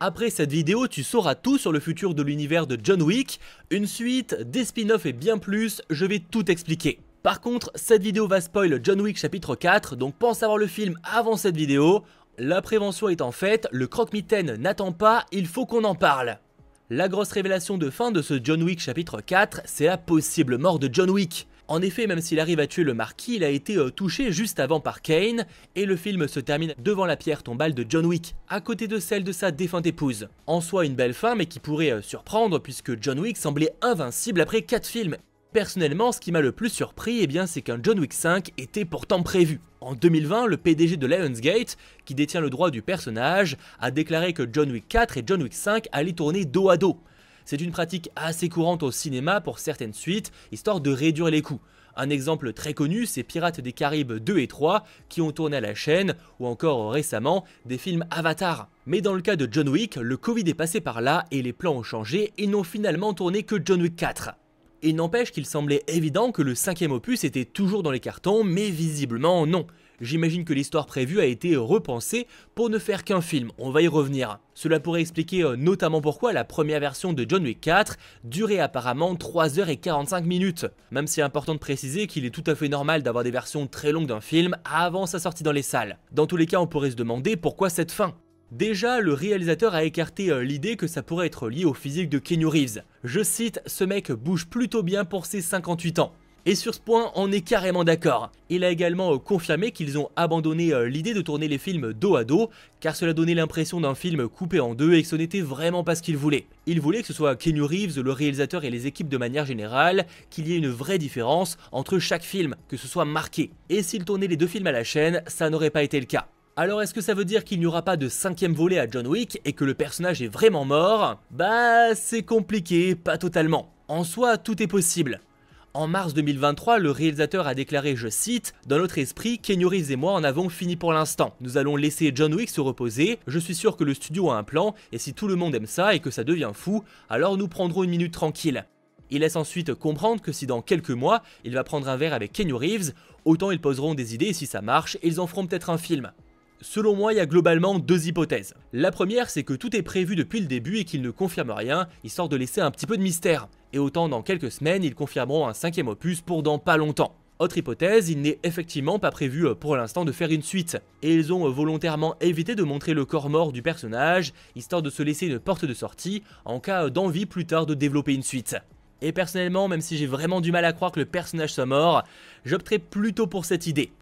Après cette vidéo, tu sauras tout sur le futur de l'univers de John Wick, une suite, des spin-offs et bien plus, je vais tout expliquer. Par contre, cette vidéo va spoil John Wick chapitre 4, donc pense avoir le film avant cette vidéo. La prévention étant faite, le croque-mitaine n'attend pas, il faut qu'on en parle. La grosse révélation de fin de ce John Wick chapitre 4, c'est la possible mort de John Wick. En effet, même s'il arrive à tuer le marquis, il a été euh, touché juste avant par Kane, et le film se termine devant la pierre tombale de John Wick, à côté de celle de sa défunte épouse. En soi une belle fin, mais qui pourrait euh, surprendre puisque John Wick semblait invincible après 4 films. Personnellement, ce qui m'a le plus surpris, eh c'est qu'un John Wick 5 était pourtant prévu. En 2020, le PDG de Lionsgate, qui détient le droit du personnage, a déclaré que John Wick 4 et John Wick 5 allaient tourner dos à dos. C'est une pratique assez courante au cinéma pour certaines suites, histoire de réduire les coûts. Un exemple très connu, c'est Pirates des Caraïbes 2 et 3 qui ont tourné à la chaîne, ou encore récemment des films Avatar. Mais dans le cas de John Wick, le Covid est passé par là et les plans ont changé et n'ont finalement tourné que John Wick 4. Il n'empêche qu'il semblait évident que le cinquième opus était toujours dans les cartons, mais visiblement non. J'imagine que l'histoire prévue a été repensée pour ne faire qu'un film, on va y revenir. Cela pourrait expliquer euh, notamment pourquoi la première version de John Wick 4 durait apparemment 3h45 minutes, même si c'est important de préciser qu'il est tout à fait normal d'avoir des versions très longues d'un film avant sa sortie dans les salles. Dans tous les cas, on pourrait se demander pourquoi cette fin Déjà, le réalisateur a écarté euh, l'idée que ça pourrait être lié au physique de Kenny Reeves. Je cite, ce mec bouge plutôt bien pour ses 58 ans. Et sur ce point, on est carrément d'accord. Il a également euh, confirmé qu'ils ont abandonné euh, l'idée de tourner les films dos à dos, car cela donnait l'impression d'un film coupé en deux et que ce n'était vraiment pas ce qu'il voulait. Il voulait que ce soit Kenny Reeves, le réalisateur et les équipes de manière générale, qu'il y ait une vraie différence entre chaque film, que ce soit marqué. Et s'il tournait les deux films à la chaîne, ça n'aurait pas été le cas. Alors est-ce que ça veut dire qu'il n'y aura pas de cinquième volet à John Wick et que le personnage est vraiment mort? Bah c'est compliqué, pas totalement. En soi, tout est possible. En mars 2023, le réalisateur a déclaré, je cite, Dans notre esprit, Kenny Reeves et moi en avons fini pour l'instant. Nous allons laisser John Wick se reposer, je suis sûr que le studio a un plan, et si tout le monde aime ça et que ça devient fou, alors nous prendrons une minute tranquille. Il laisse ensuite comprendre que si dans quelques mois, il va prendre un verre avec Kenny Reeves, autant ils poseront des idées si ça marche, ils en feront peut-être un film. Selon moi, il y a globalement deux hypothèses. La première, c'est que tout est prévu depuis le début et qu'ils ne confirment rien, histoire de laisser un petit peu de mystère. Et autant dans quelques semaines, ils confirmeront un cinquième opus pour dans pas longtemps. Autre hypothèse, il n'est effectivement pas prévu euh, pour l'instant de faire une suite, et ils ont euh, volontairement évité de montrer le corps mort du personnage, histoire de se laisser une porte de sortie en cas euh, d'envie plus tard de développer une suite. Et personnellement, même si j'ai vraiment du mal à croire que le personnage soit mort, j'opterais plutôt pour cette idée.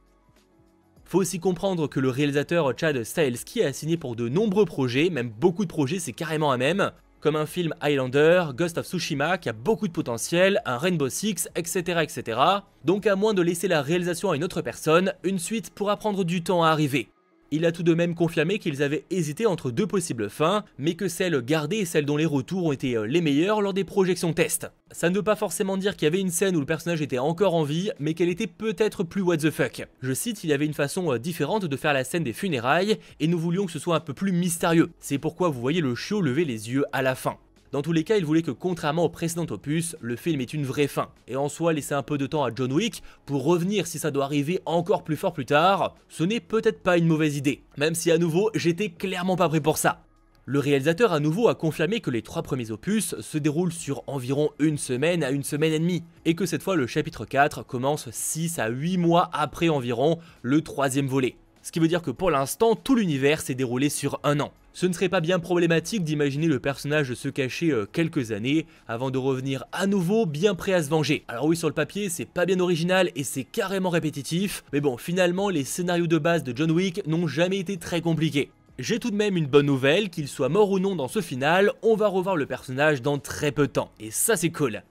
Faut aussi comprendre que le réalisateur Chad Stahelski a signé pour de nombreux projets, même beaucoup de projets, c'est carrément un même, comme un film Highlander, Ghost of Tsushima qui a beaucoup de potentiel, un Rainbow Six, etc. etc. Donc à moins de laisser la réalisation à une autre personne, une suite pourra prendre du temps à arriver. Il a tout de même confirmé qu'ils avaient hésité entre deux possibles fins, mais que celle gardée et celle dont les retours ont été euh, les meilleurs lors des projections test. Ça ne veut pas forcément dire qu'il y avait une scène où le personnage était encore en vie, mais qu'elle était peut-être plus what the fuck. Je cite, il y avait une façon euh, différente de faire la scène des funérailles, et nous voulions que ce soit un peu plus mystérieux. C'est pourquoi vous voyez le chiot lever les yeux à la fin. Dans tous les cas, il voulait que contrairement au précédent opus, le film ait une vraie fin. Et en soi, laisser un peu de temps à John Wick pour revenir si ça doit arriver encore plus fort plus tard, ce n'est peut-être pas une mauvaise idée. Même si à nouveau, j'étais clairement pas prêt pour ça. Le réalisateur à nouveau a confirmé que les trois premiers opus se déroulent sur environ une semaine à une semaine et demie, et que cette fois le chapitre 4 commence 6 à 8 mois après environ le troisième volet. Ce qui veut dire que pour l'instant, tout l'univers s'est déroulé sur un an. Ce ne serait pas bien problématique d'imaginer le personnage se cacher euh, quelques années avant de revenir à nouveau bien prêt à se venger. Alors oui, sur le papier, c'est pas bien original et c'est carrément répétitif, mais bon, finalement, les scénarios de base de John Wick n'ont jamais été très compliqués. J'ai tout de même une bonne nouvelle, qu'il soit mort ou non dans ce final, on va revoir le personnage dans très peu de temps, et ça c'est cool.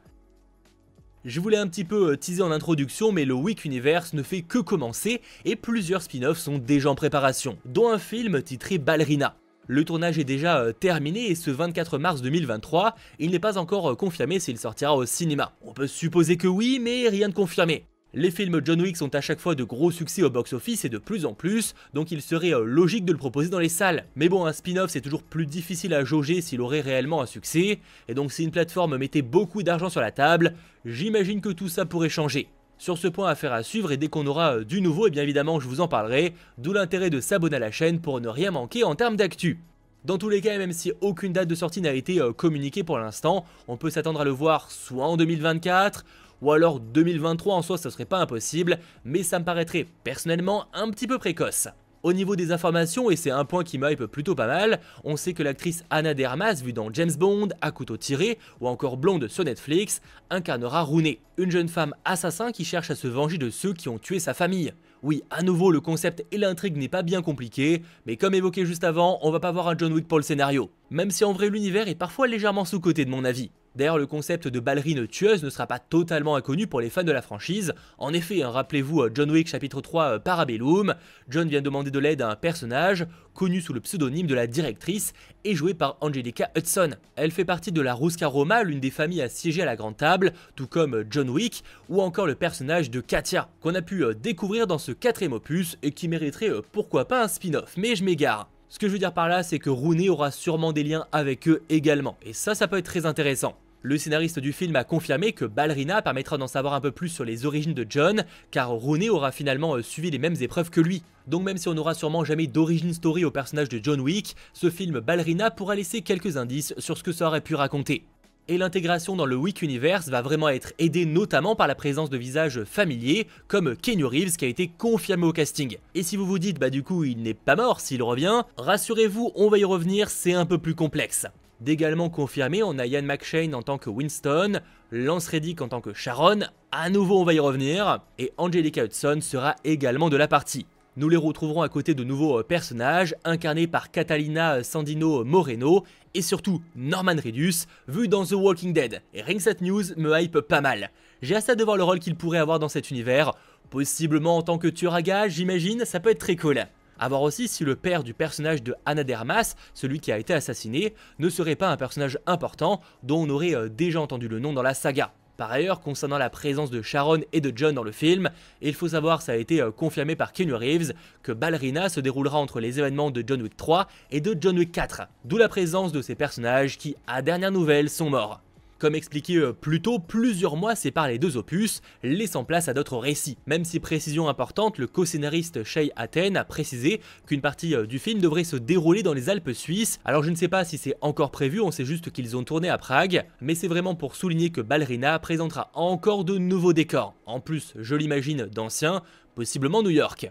Je voulais un petit peu euh, teaser en introduction, mais le Wick Universe ne fait que commencer et plusieurs spin-offs sont déjà en préparation, dont un film titré Ballerina. Le tournage est déjà euh, terminé et ce 24 mars 2023, il n'est pas encore euh, confirmé s'il sortira au cinéma. On peut supposer que oui, mais rien de confirmé. Les films John Wick sont à chaque fois de gros succès au box-office et de plus en plus, donc il serait logique de le proposer dans les salles. Mais bon, un spin-off c'est toujours plus difficile à jauger s'il aurait réellement un succès, et donc si une plateforme mettait beaucoup d'argent sur la table, j'imagine que tout ça pourrait changer. Sur ce point, affaire à suivre et dès qu'on aura euh, du nouveau, et eh bien évidemment je vous en parlerai, d'où l'intérêt de s'abonner à la chaîne pour ne rien manquer en termes d'actu. Dans tous les cas, même si aucune date de sortie n'a été euh, communiquée pour l'instant, on peut s'attendre à le voir soit en 2024, ou alors 2023 en soi ça serait pas impossible, mais ça me paraîtrait personnellement un petit peu précoce. Au niveau des informations, et c'est un point qui m'hype plutôt pas mal, on sait que l'actrice Anna Dermas, vue dans James Bond, À couteau tiré, ou encore Blonde sur Netflix, incarnera Rooney, une jeune femme assassin qui cherche à se venger de ceux qui ont tué sa famille. Oui, à nouveau, le concept et l'intrigue n'est pas bien compliqué, mais comme évoqué juste avant, on va pas voir un John Wick pour le scénario. Même si en vrai l'univers est parfois légèrement sous-côté de mon avis. D'ailleurs, le concept de ballerine tueuse ne sera pas totalement inconnu pour les fans de la franchise. En effet, hein, rappelez-vous euh, John Wick chapitre 3 euh, Parabellum, John vient demander de l'aide à un personnage connu sous le pseudonyme de la directrice et joué par Angelica Hudson. Elle fait partie de la Ruska Roma, l'une des familles à siéger à la grande table, tout comme euh, John Wick ou encore le personnage de Katia, qu'on a pu découvrir dans ce quatrième opus et qui mériterait pourquoi pas un spin-off, mais je m'égare. Ce que je veux dire par là, c'est que Rooney aura sûrement des liens avec eux également, et ça, ça peut être très intéressant. Le scénariste du film a confirmé que Ballerina permettra d'en savoir un peu plus sur les origines de John, car Rooney aura finalement euh, suivi les mêmes épreuves que lui. Donc même si on n'aura sûrement jamais d'origine story au personnage de John Wick, ce film Ballerina pourra laisser quelques indices sur ce que ça aurait pu raconter. Et l'intégration dans le Wick Universe va vraiment être aidée notamment par la présence de visages familiers comme Kenny Reeves qui a été confirmé au casting. Et si vous vous dites bah du coup il n'est pas mort s'il revient, rassurez-vous on va y revenir, c'est un peu plus complexe. D'également confirmé, on a Ian McShane en tant que Winston, Lance Reddick en tant que Sharon, à nouveau on va y revenir, et Angelica Hudson sera également de la partie. Nous les retrouverons à côté de nouveaux euh, personnages, incarnés par Catalina Sandino Moreno, et surtout Norman Reedus, vu dans The Walking Dead. Et rien cette news me hype pas mal. J'ai assez de voir le rôle qu'il pourrait avoir dans cet univers, possiblement en tant que tueur à gage, j'imagine, ça peut être très cool. A voir aussi si le père du personnage de Anna Dermas, celui qui a été assassiné, ne serait pas un personnage important dont on aurait euh, déjà entendu le nom dans la saga. Par ailleurs, concernant la présence de Sharon et de John dans le film, il faut savoir, ça a été euh, confirmé par Keanu Reeves, que Ballerina se déroulera entre les événements de John Wick 3 et de John Wick 4, d'où la présence de ces personnages qui, à dernière nouvelle, sont morts. Comme expliqué euh, plus tôt, plusieurs mois séparent les deux opus, laissant place à d'autres récits. Même si précision importante, le co-scénariste Shay Aten a précisé qu'une partie euh, du film devrait se dérouler dans les Alpes suisses. Alors je ne sais pas si c'est encore prévu, on sait juste qu'ils ont tourné à Prague, mais c'est vraiment pour souligner que Ballerina présentera encore de nouveaux décors. En plus, je l'imagine, d'anciens, possiblement New York.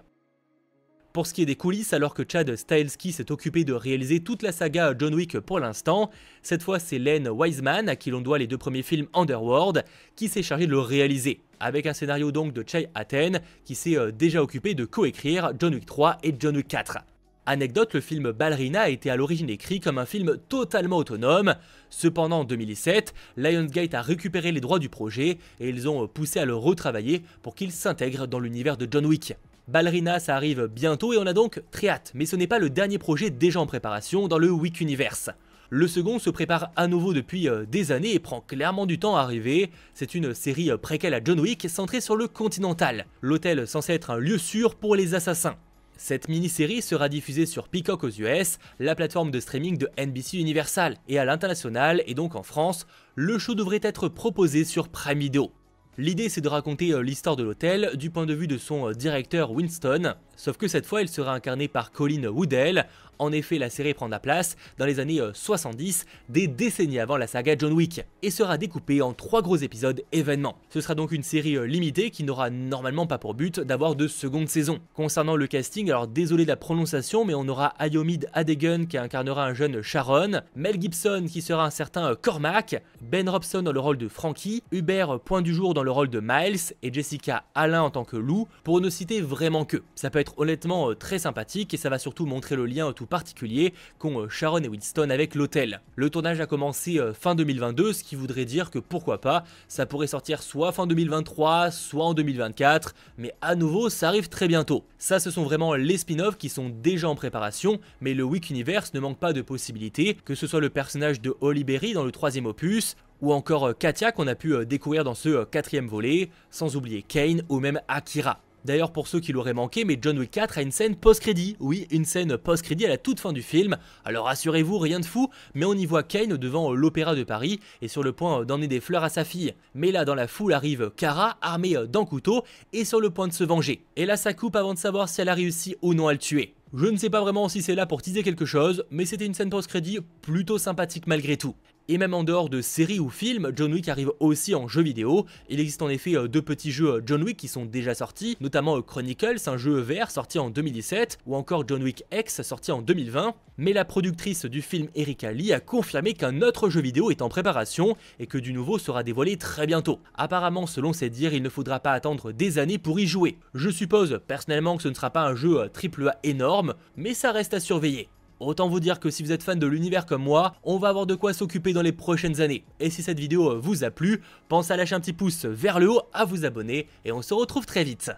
Pour ce qui est des coulisses, alors que Chad Stahelski s'est occupé de réaliser toute la saga John Wick pour l'instant, cette fois c'est Len Wiseman, à qui l'on doit les deux premiers films Underworld, qui s'est chargé de le réaliser, avec un scénario donc de Chai Aten, qui s'est euh, déjà occupé de coécrire John Wick 3 et John Wick 4. Anecdote, le film Ballerina a été à l'origine écrit comme un film totalement autonome. Cependant, en 2007, Lionsgate a récupéré les droits du projet et ils ont poussé à le retravailler pour qu'il s'intègre dans l'univers de John Wick. Ballerina, arrive bientôt et on a donc très hâte, mais ce n'est pas le dernier projet déjà en préparation dans le Wick Universe. Le second se prépare à nouveau depuis euh, des années et prend clairement du temps à arriver. C'est une série euh, préquelle à John Wick centrée sur le Continental, l'hôtel censé être un lieu sûr pour les assassins. Cette mini-série sera diffusée sur Peacock aux US, la plateforme de streaming de NBC Universal, et à l'international et donc en France, le show devrait être proposé sur Prime. L'idée c'est de raconter euh, l'histoire de l'hôtel du point de vue de son directeur Winston, sauf que cette fois il sera incarné par Colin Woodell, en effet, la série prend la place dans les années 70, euh, des décennies avant la saga John Wick, et sera découpée en trois gros épisodes événements. Ce sera donc une série euh, limitée qui n'aura normalement pas pour but d'avoir de seconde saison. Concernant le casting, alors désolé de la prononciation, mais on aura Ayomid Adegun qui incarnera un jeune Sharon, Mel Gibson qui sera un certain euh, Cormac, Ben Robson dans le rôle de Frankie, Hubert Point du Jour dans le rôle de Miles, et Jessica Alain en tant que Lou, pour ne citer vraiment que. Ça peut être honnêtement très sympathique et ça va surtout montrer le lien tout particulier qu'ont euh, Sharon et Winston avec l'hôtel. Le tournage a commencé euh, fin 2022, ce qui voudrait dire que pourquoi pas, ça pourrait sortir soit fin 2023, soit en 2024, mais à nouveau, ça arrive très bientôt. Ça, ce sont vraiment les spin-offs qui sont déjà en préparation, mais le Week Universe ne manque pas de possibilités, que ce soit le personnage de Holly Berry dans le troisième opus, ou encore euh, Katia qu'on a pu découvrir dans ce quatrième volet, sans oublier Kane ou même Akira. D'ailleurs, pour ceux qui l'auraient manqué, mais John Wick 4 a une scène post-crédit. Oui, une scène post-crédit à la toute fin du film. Alors rassurez-vous, rien de fou, mais on y voit Kane devant euh, l'Opéra de Paris et sur le point d'emmener des fleurs à sa fille. Mais là, dans la foule arrive Kara, armée euh, d'un couteau et sur le point de se venger. Et là, ça coupe avant de savoir si elle a réussi ou non à le tuer. Je ne sais pas vraiment si c'est là pour teaser quelque chose, mais c'était une scène post-crédit plutôt sympathique malgré tout. Et même en dehors de séries ou films, John Wick arrive aussi en jeu vidéo. Il existe en effet euh, deux petits jeux euh, John Wick qui sont déjà sortis, notamment euh, Chronicles, un jeu VR sorti en 2017, ou encore John Wick X sorti en 2020. Mais la productrice du film Erika Lee a confirmé qu'un autre jeu vidéo est en préparation et que du nouveau sera dévoilé très bientôt. Apparemment, selon ses dires, il ne faudra pas attendre des années pour y jouer. Je suppose personnellement que ce ne sera pas un jeu AAA énorme, mais ça reste à surveiller. Autant vous dire que si vous êtes fan de l'univers comme moi, on va avoir de quoi s'occuper dans les prochaines années. Et si cette vidéo vous a plu, pensez à lâcher un petit pouce vers le haut, à vous abonner, et on se retrouve très vite.